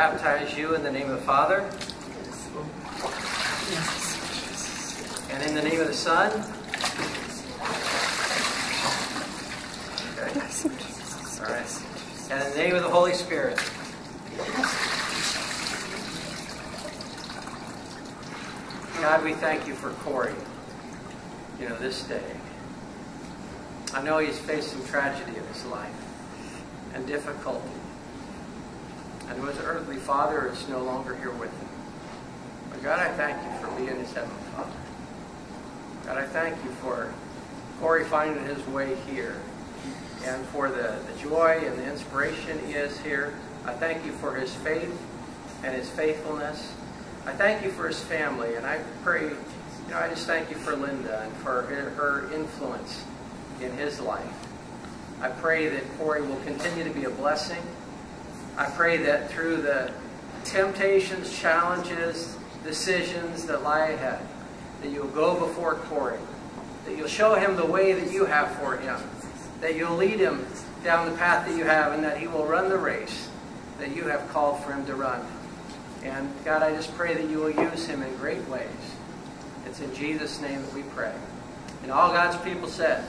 baptize you in the name of the Father and in the name of the Son. Okay. All right. And in the name of the Holy Spirit. God, we thank you for Corey, you know, this day. I know he's faced some tragedy in his life and difficulty. And his earthly father is no longer here with him. But God, I thank you for being his heavenly father. God, I thank you for Corey finding his way here and for the, the joy and the inspiration he is here. I thank you for his faith and his faithfulness. I thank you for his family, and I pray, you know, I just thank you for Linda and for her, her influence in his life. I pray that Corey will continue to be a blessing. I pray that through the temptations, challenges, decisions that lie ahead, that you'll go before Corey, that you'll show him the way that you have for him, that you'll lead him down the path that you have, and that he will run the race that you have called for him to run. And God, I just pray that you will use him in great ways. It's in Jesus' name that we pray. And all God's people said,